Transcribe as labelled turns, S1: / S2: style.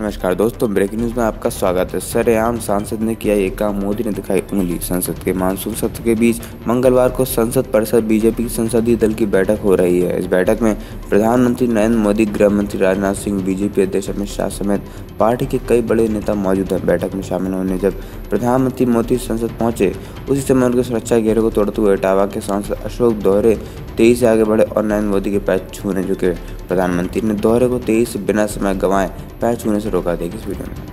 S1: नमस्कार दोस्तों breaking news में आपका स्वागत है। सरेआम सांसद ने किया ये काम, मोदी ने दिखाई उंगली। संसद के मानसून सत्र के बीच मंगलवार को संसद परिसर बीजेपी की संसदीय दल की बैठक हो रही है। इस बैठक में प्रधानमंत्री नरेंद्र मोदी, गृह मंत्री राजनाथ सिंह, बीजेपी अध्यक्ष अमित शाह समेत पार्टी के कई बड़े नेता मौजूद हैं। बैठक में शामिल होने जब प्रधानमंत्री मोदी संसद पहुँचे, उसी समय उनके सुरक्षा घेरे को तोड़ते हुए इटावा के सांसद अशोक दोहरे तेईस से आगे बढ़े और नरेंद्र मोदी के पैर छूने झुके। प्रधानमंत्री ने दौरे को तेईस से बिना समय गंवाए पैर छूने से रोका देगी इस वीडियो में।